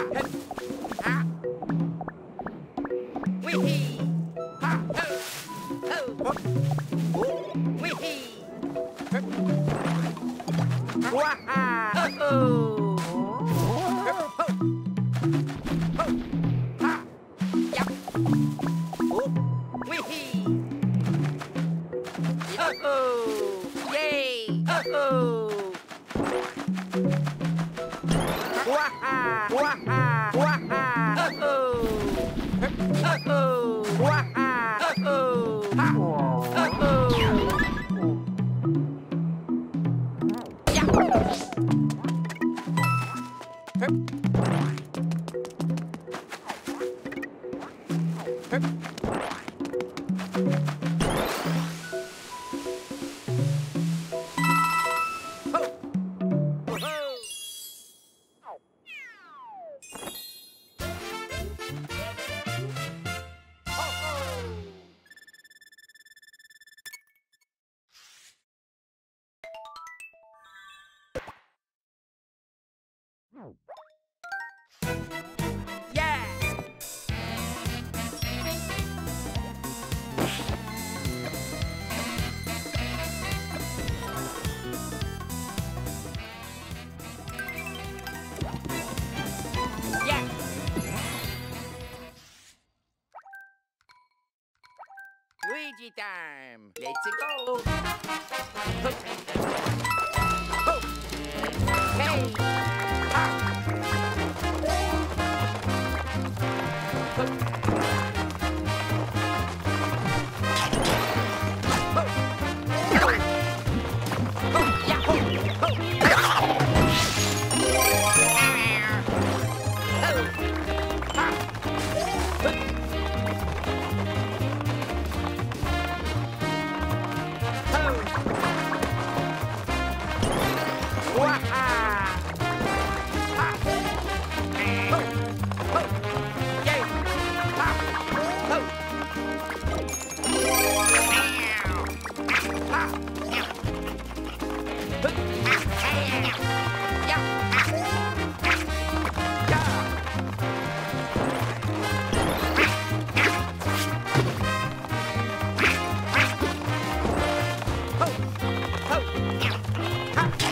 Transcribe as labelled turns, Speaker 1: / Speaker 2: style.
Speaker 1: Ha! He! Ha! Oh! Time! Let's go! Hey! 啊啊